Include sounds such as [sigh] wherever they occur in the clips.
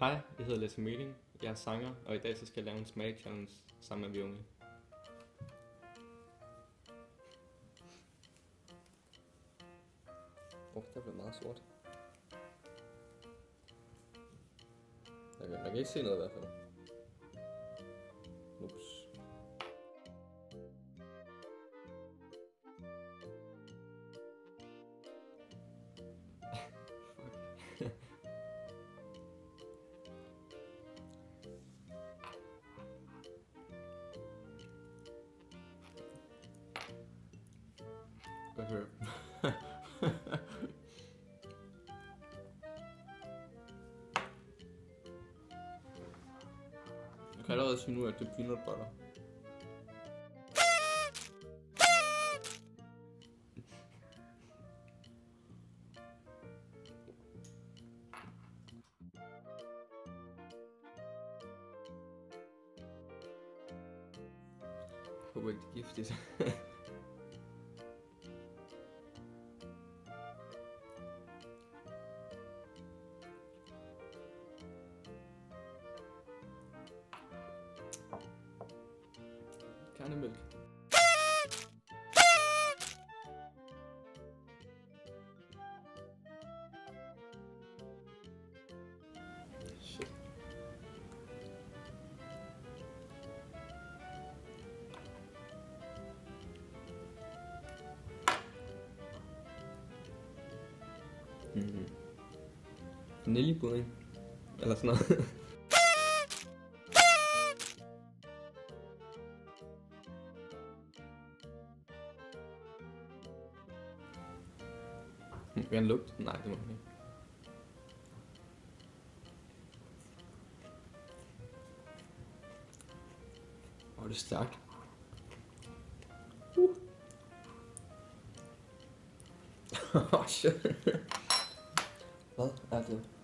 Hej, jeg hedder Lasse Meling. Jeg er sanger, og i dag så skal jeg lave en smag challenge sammen med vi unge. Oh, der blev meget sort. Jeg kan ikke se noget i hvert fald. Godt høre. Jeg kan allerede sige nu, at det er peanut butter. Jeg håber ikke, det er giftigt. Kernemælk. Shit. Mm-hmm. Vaniljepudding. Eller sådan noget. Må jeg gerne lugte? Nej, det må man ikke. Åh, det er stærkt. Uh. [laughs] oh, shit. Hvad er det?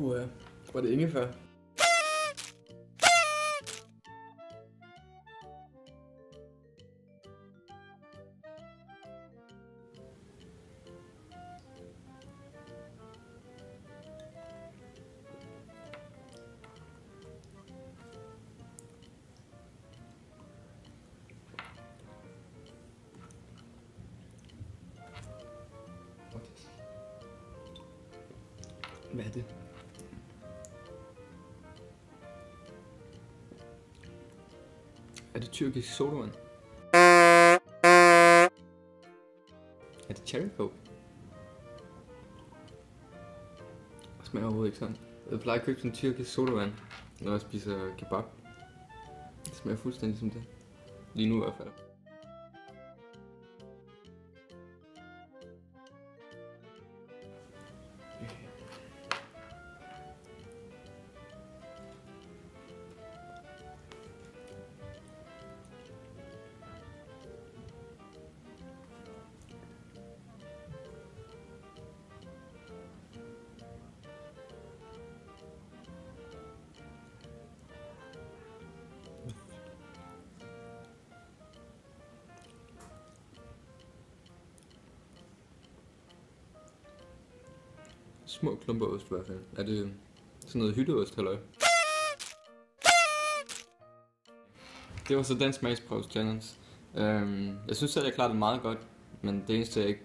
Puh, ja. Var det ingefær? Hvad er det? Er det tyrkisk sodavand? Er det cherry coke? Det smager overhovedet ikke sådan. Jeg plejer at købe sådan tyrkisk sodavand, når jeg spiser kebab. Det smager fuldstændig som det. Lige nu i hvert fald. Små klumper ost i hvert fald. Er det sådan noget hytteost, halløj? Det var så den smagsprøves challenge. Øhm, jeg synes selv, jeg klarede det meget godt, men det eneste, jeg ikke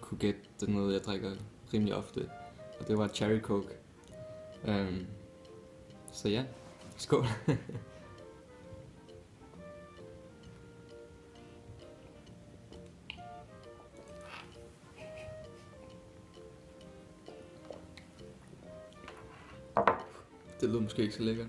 kunne gætte, det er noget, jeg drikker rimelig ofte. Og det var cherry coke. Øhm, så ja, skål. [laughs] det lød måske ikke så lækkert.